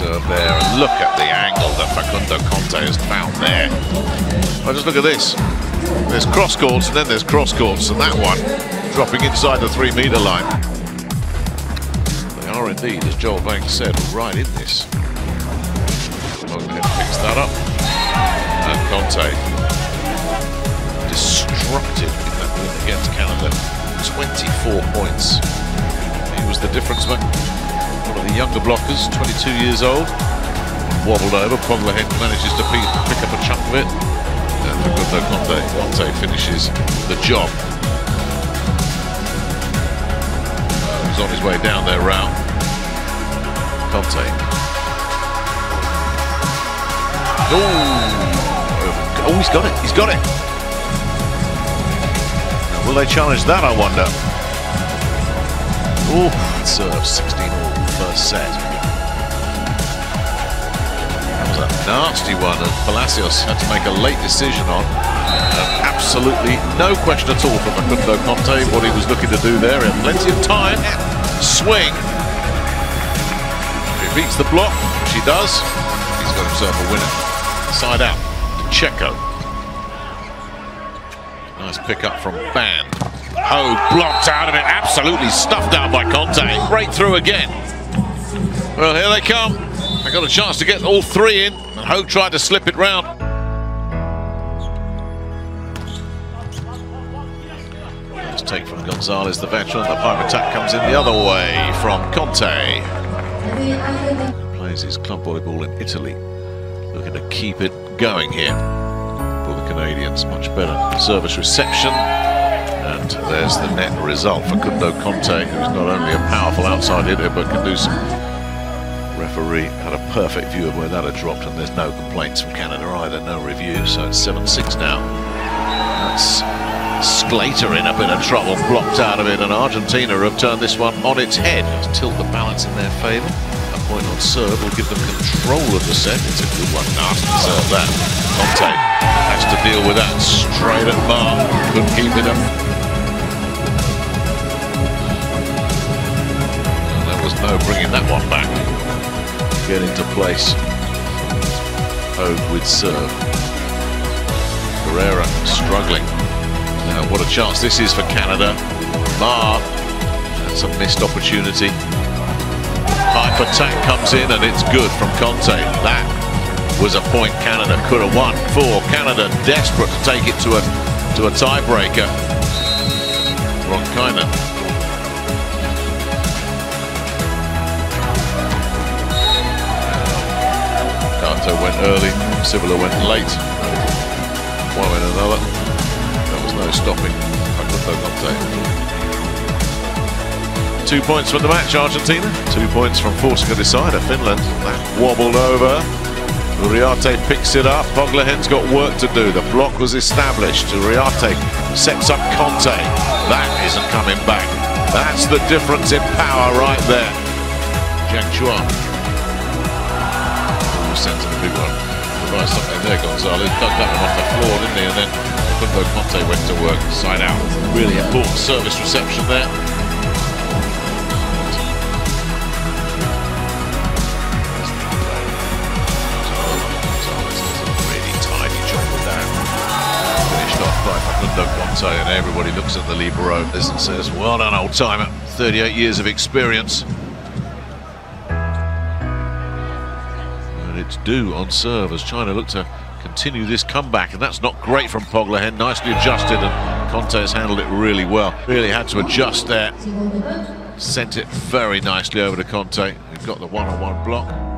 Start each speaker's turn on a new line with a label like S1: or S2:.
S1: serve there. And look at the angle that Facundo Conte has found there. Well, just look at this. There's cross courts and then there's cross courts, and that one dropping inside the three meter line. They are indeed, as Joel Banks said, right in this. Moghead picks that up. And Conte destructive in that win against Canada. 24 points. He was the difference man. One of the younger blockers, 22 years old. Wobbled over, Poglajen manages to pick, up a chunk of it. And Facundo Conte, Conte finishes the job. He's on his way down there route. Conte. Oh, oh, he's got it, he's got it. Will they challenge that, I wonder? Serve 16 all first set. That was a nasty one, and Palacios had to make a late decision on. And absolutely no question at all from Facundo Conte what he was looking to do there. He had plenty of time. Swing. He beats the block, which he does, he's got himself a winner. Side out to Checo. Nice pick up from Bann. Oh, blocked out of it. Absolutely stuffed out by Conte. Breakthrough again. Well, here they come. They got a chance to get all three in, and Ho tried to slip it round. Nice take from Gonzalez, the veteran. The pipe attack comes in the other way from Conte. Plays his club volleyball in Italy. Looking to keep it going here for the Canadians. Much better service reception. And there's the net result for Facundo Conte, who's not only a powerful outside hitter, but can do some... Referee had a perfect view of where that had dropped, and there's no complaints from Canada either, no review, so it's 7-6 now. That's Sclater in a bit of trouble, blocked out of it, and Argentina have turned this one on its head. Tilt the balance in their favour. A point on serve will give them control of the set. It's a good one, nasty serve that. Conte has to deal with that straight at bar, couldn't keep it up. Bringing that one back. Get into place. Hogue with serve. Pereira struggling. Now, what a chance this is for Canada. Ma, that's a missed opportunity. Pipe attack comes in and it's good from Conte. That was a point Canada could have won. For Canada, desperate to take it to a to a tiebreaker. Ronkainen Went early, Sivula went late. One went another. There was no stopping. Two points from the match, Argentina. Two points from forcing a decider, Finland. That wobbled over. Uriarte picks it up. Poglajen's got work to do. The block was established. Uriarte sets up Conte. That isn't coming back. That's the difference in power right there. Jiang Chuan centre the big one. Devised something there, Gonzalez. Dug that one off the floor, didn't he? And then Facundo Conte went to work side out. Really important service reception there. And everybody looks at the libero and says, "Well done, old timer. 38 years of experience." It's due on serve as China look to continue this comeback and that's not great from Poglajen nicely adjusted and Conte has handled it really well. Really had to adjust there. Sent it very nicely over to Conte. Who got the one-on-one -on -one block